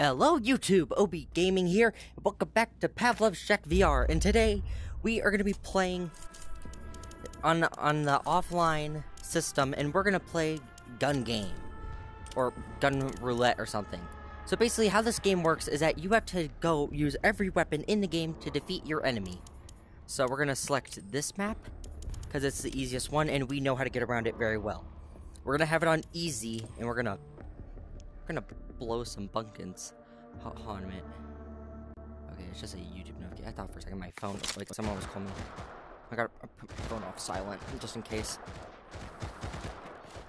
Hello YouTube, OB Gaming here. Welcome back to Pavlov's Shack VR, and today we are going to be playing on on the offline system, and we're going to play gun game or gun roulette or something. So basically, how this game works is that you have to go use every weapon in the game to defeat your enemy. So we're going to select this map because it's the easiest one, and we know how to get around it very well. We're going to have it on easy, and we're going to we're gonna blow some bunkins. Hold, on a minute. Okay, it's just a YouTube notification. I thought for a second my phone, was like someone was calling me. I gotta put my phone off silent, just in case.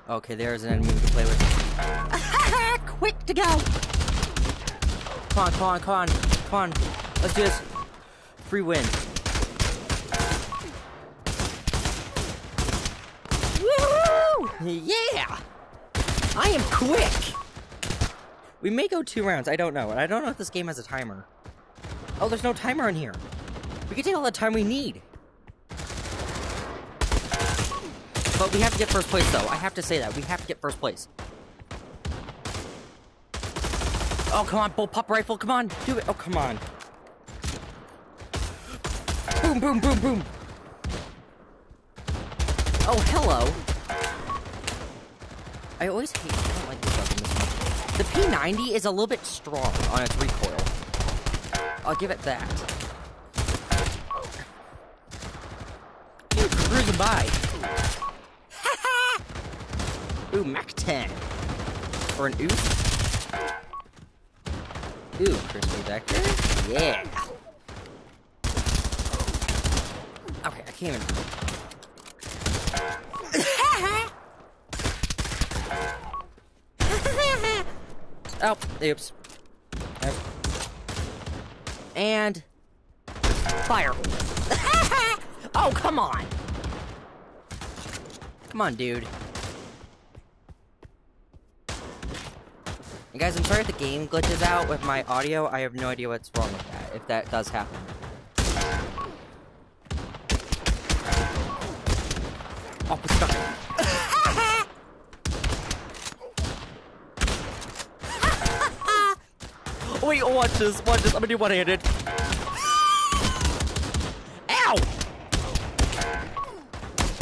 Okay, there's an enemy to play with. Quick to go! Come on, come on, come on, come on. Let's do this. Free win. Woo! Yeah! I am quick! We may go two rounds, I don't know. And I don't know if this game has a timer. Oh, there's no timer in here. We can take all the time we need. But we have to get first place, though. I have to say that. We have to get first place. Oh, come on, bullpup rifle. Come on, do it. Oh, come on. Boom, boom, boom, boom. Oh, hello. I always hate, I don't like this weapon this much. The P90 is a little bit strong on its recoil. I'll give it that. Dude, cruising by. Ooh, Mac 10. Or an oof. Ooh, crispy vector. Yeah. Okay, I can't even. Oh, oops. And fire. oh, come on. Come on, dude. And guys, I'm sorry if the game glitches out with my audio. I have no idea what's wrong with that, if that does happen. Oh. Wait, watch this, watch this. I'm gonna do one-handed. Ow!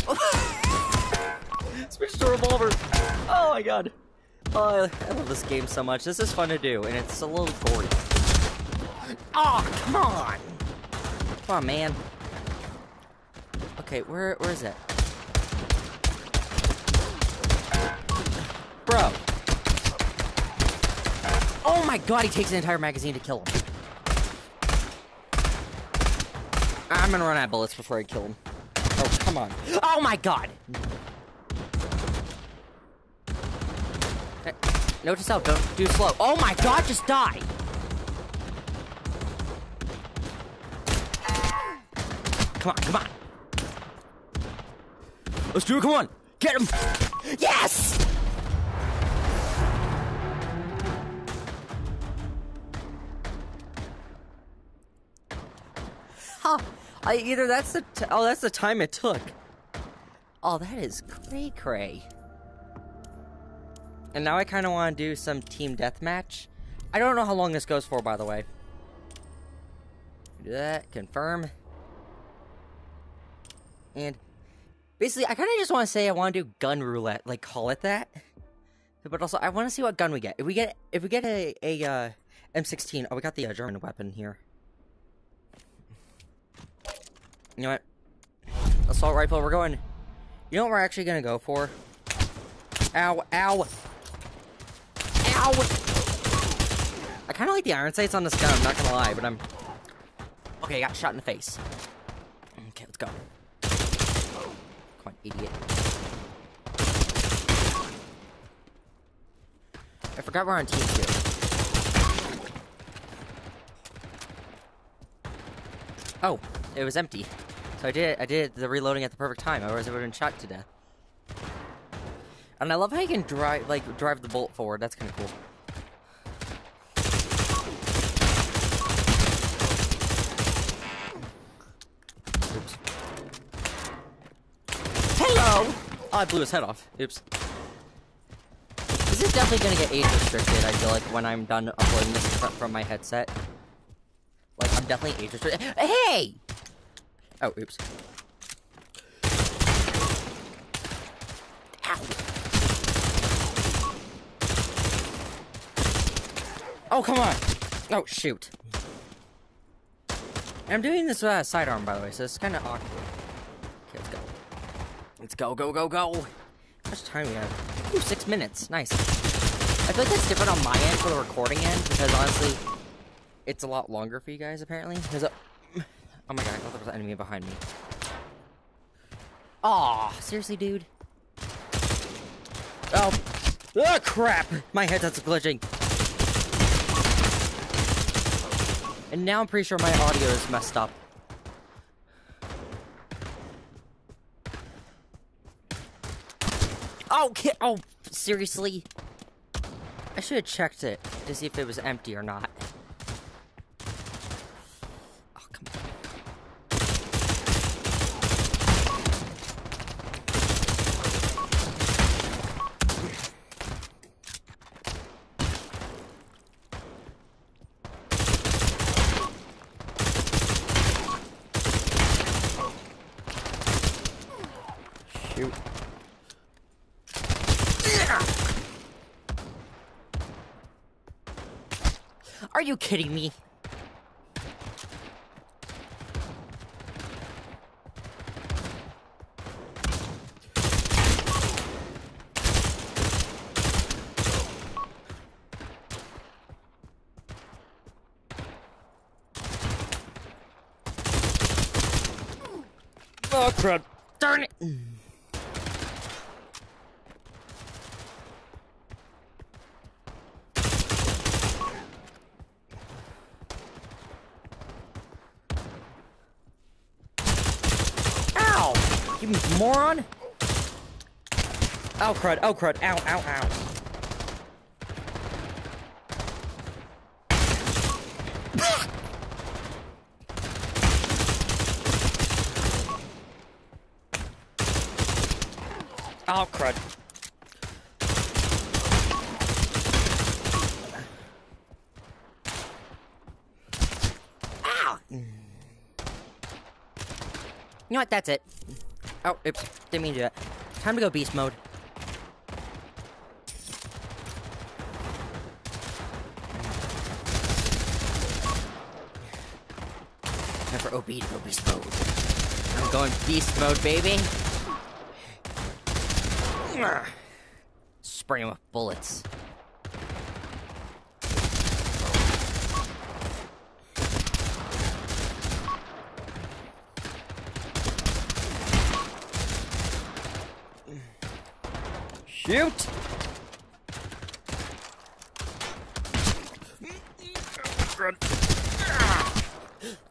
Switch to revolver. Oh my god. Oh, I love this game so much. This is fun to do, and it's a little gory. Oh, come on! Come on, man. Okay, where where is it? Bro. Oh my god, he takes an entire magazine to kill him. I'm gonna run out of bullets before I kill him. Oh, come on. Oh my god! Note to self, don't do slow. Oh my god, just die! Come on, come on. Let's do it, come on! Get him! I, either that's the t oh that's the time it took. Oh, that is cray cray. And now I kind of want to do some team deathmatch. I don't know how long this goes for, by the way. Do that. Confirm. And basically, I kind of just want to say I want to do gun roulette, like call it that. But also, I want to see what gun we get. If we get, if we get a a uh, M16, oh, we got the uh, German weapon here. You know what? Assault rifle, we're going... You know what we're actually gonna go for? Ow, ow! Ow! I kinda like the iron sights on this gun, I'm not gonna lie, but I'm... Okay, I got shot in the face. Okay, let's go. Come on, idiot. I forgot we're on team two. Oh, it was empty. So I did I did the reloading at the perfect time, otherwise I would have been shot to death. And I love how you can drive like drive the bolt forward. That's kind of cool. Oops. Hello. Oh, I blew his head off. Oops. This is definitely gonna get age restricted, I feel like, when I'm done uploading this from my headset. Like, I'm definitely age restricted. Hey! Oh, oops. Ow. Oh, come on! Oh, shoot. I'm doing this uh, sidearm, by the way, so it's kind of awkward. Okay, let's go. Let's go, go, go, go! How much time we have? Ooh, six minutes. Nice. I feel like that's different on my end for the recording end, because honestly, it's a lot longer for you guys, apparently. A... Oh my god, I thought there was an enemy behind me. Aw, seriously, dude? Oh. Oh, crap! My headset's glitching. And now I'm pretty sure my audio is messed up. Oh, oh, seriously? I should have checked it to see if it was empty or not. Are you kidding me? Oh crap. Darn it. Mm. You moron! Oh crud, oh crud, ow, ow, ow. oh crud. Ow! You know what, that's it. Oh, oops. Didn't mean to do that. Time to go beast mode. Time for OB to go beast mode. I'm going beast mode, baby. Spray him with bullets. Shoot!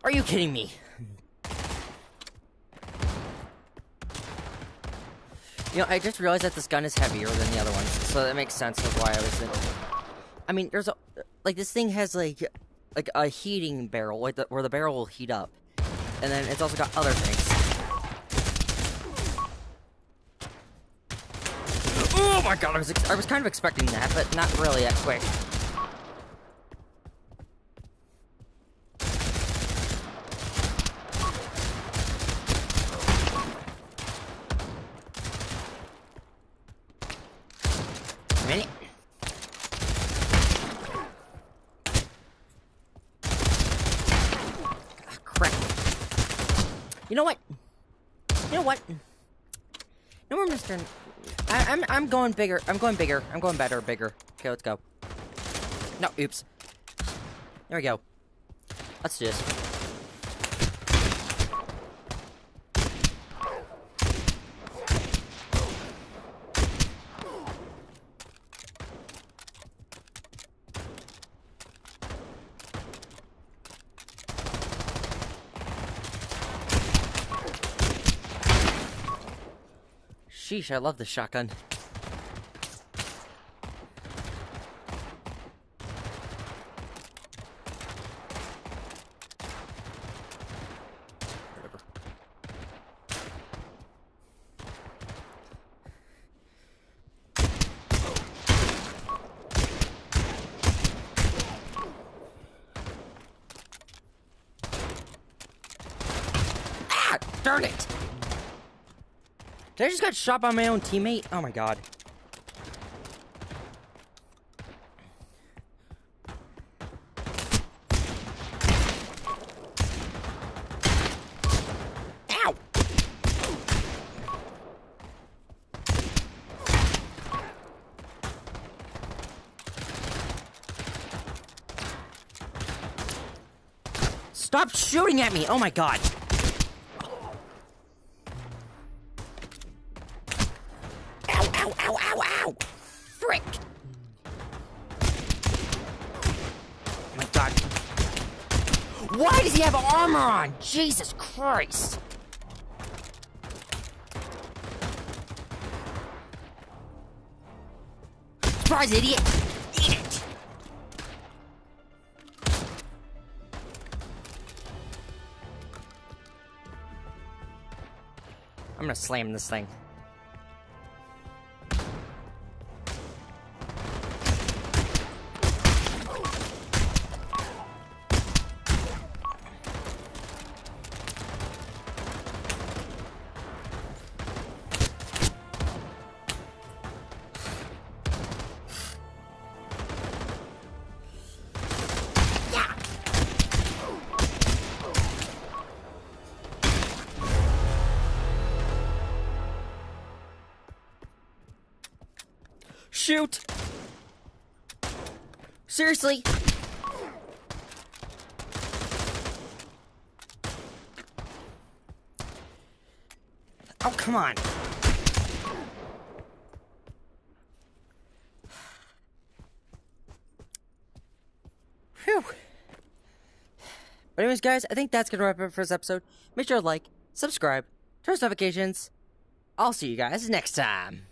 Are you kidding me? You know, I just realized that this gun is heavier than the other ones, so that makes sense of why I was in. I mean, there's a like this thing has like like a heating barrel, like the, where the barrel will heat up, and then it's also got other things. Oh my god, I was, I was kind of expecting that, but not really that quick. minute. Ah, crap. You know what? You know what? No more Mr. I, am I'm, I'm going bigger. I'm going bigger. I'm going better, bigger. Okay, let's go. No, oops. There we go. Let's do this. Sheesh, I love the shotgun. Whatever. Ah, darn it! Did I just got shot by my own teammate? Oh my god. Ow! Stop shooting at me! Oh my god! Why does he have armor on? Jesus Christ! Surprise, idiot! Eat it! I'm gonna slam this thing. Shoot! Seriously? Oh, come on. Phew. But anyways, guys, I think that's gonna wrap it up for this episode. Make sure to like, subscribe, turn on notifications. I'll see you guys next time.